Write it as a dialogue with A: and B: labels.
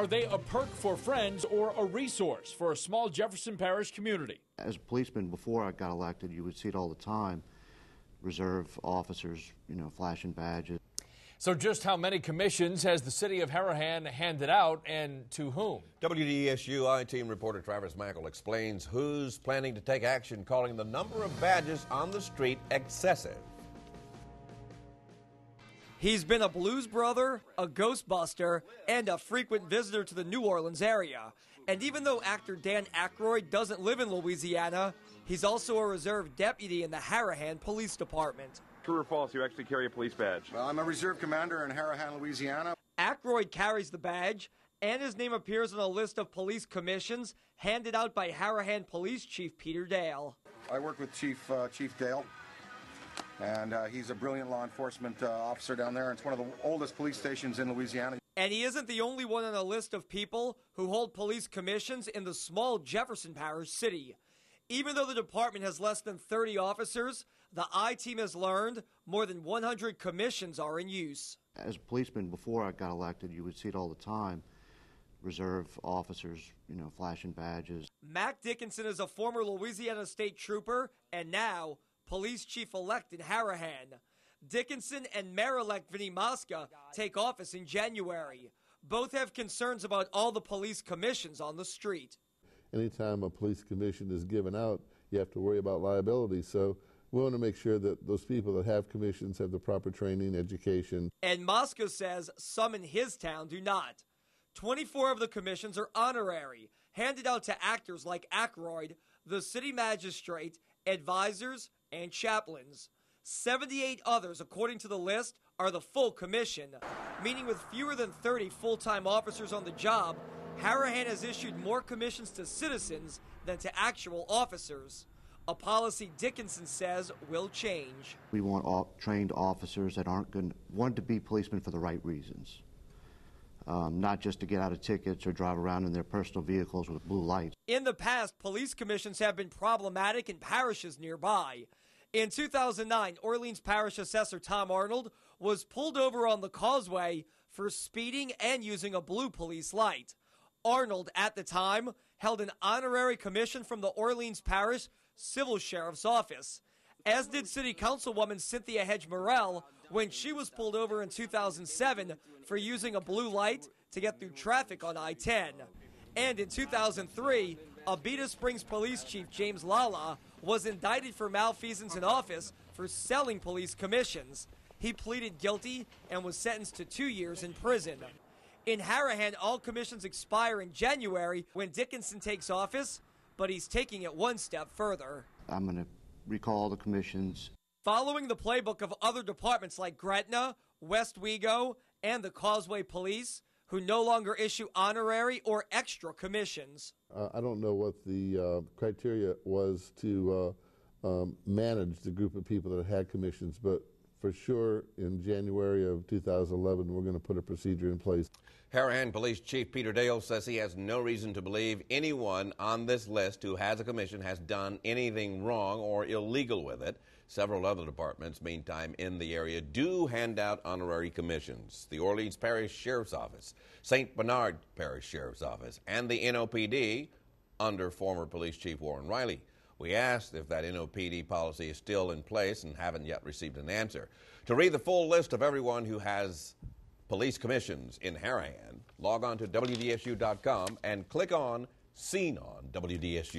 A: Are they a perk for friends or a resource for a small Jefferson Parish community?
B: As a policeman, before I got elected, you would see it all the time. Reserve officers, you know, flashing badges.
A: So, just how many commissions has the city of Harahan handed out and to whom?
C: WDSU I team reporter Travis Mackel explains who's planning to take action, calling the number of badges on the street excessive.
D: He's been a blues brother, a ghostbuster, and a frequent visitor to the New Orleans area. And even though actor Dan Aykroyd doesn't live in Louisiana, he's also a reserve deputy in the Harahan Police Department.
E: True or false, you actually carry a police badge?
F: Well, I'm a reserve commander in Harahan, Louisiana.
D: Aykroyd carries the badge, and his name appears on a list of police commissions handed out by Harahan Police Chief Peter Dale.
F: I work with Chief uh, Chief Dale, and uh, he's a brilliant law enforcement uh, officer down there. It's one of the oldest police stations in Louisiana.
D: And he isn't the only one on a list of people who hold police commissions in the small Jefferson Parish city. Even though the department has less than 30 officers, the I team has learned more than 100 commissions are in use.
B: As a policeman, before I got elected, you would see it all the time. Reserve officers, you know, flashing badges.
D: Mac Dickinson is a former Louisiana State Trooper and now police chief elect in Harahan. Dickinson and Mayor elect Vinnie Mosca take office in January. Both have concerns about all the police commissions on the street.
G: Anytime a police commission is given out, you have to worry about liability. So we want to make sure that those people that have commissions have the proper training, education.
D: And Mosca says some in his town do not. 24 of the commissions are honorary, handed out to actors like Aykroyd, the city magistrate, advisors, and chaplains. 78 others, according to the list, are the full commission, meaning with fewer than 30 full time officers on the job, Harahan has issued more commissions to citizens than to actual officers. A policy Dickinson says will change.
B: We want all, trained officers that aren't going to want to be policemen for the right reasons. Um, not just to get out of tickets or drive around in their personal vehicles with blue lights.
D: In the past, police commissions have been problematic in parishes nearby. In 2009, Orleans Parish Assessor Tom Arnold was pulled over on the causeway for speeding and using a blue police light. Arnold, at the time, held an honorary commission from the Orleans Parish Civil Sheriff's Office, as did City Councilwoman Cynthia Hedge Morrell when she was pulled over in 2007 for using a blue light to get through traffic on I 10. And in 2003, Abita Springs Police Chief James Lala was indicted for malfeasance in office for selling police commissions. He pleaded guilty and was sentenced to two years in prison. In Harahan, all commissions expire in January when Dickinson takes office, but he's taking it one step further.
B: I'm going to recall the commissions.
D: Following the playbook of other departments like Gretna, Westwego, and the Causeway Police, who no longer issue honorary or extra commissions.
G: Uh, I don't know what the uh, criteria was to uh, um, manage the group of people that had commissions, but for sure in January of 2011, we're going to put a procedure in place.
C: Harahan Police Chief Peter Dale says he has no reason to believe anyone on this list who has a commission has done anything wrong or illegal with it. Several other departments, meantime, in the area do hand out honorary commissions. The Orleans Parish Sheriff's Office, St. Bernard Parish Sheriff's Office, and the NOPD under former Police Chief Warren Riley. We asked if that NOPD policy is still in place and haven't yet received an answer. To read the full list of everyone who has police commissions in Harahan, log on to WDSU.com and click on Seen on WDSU.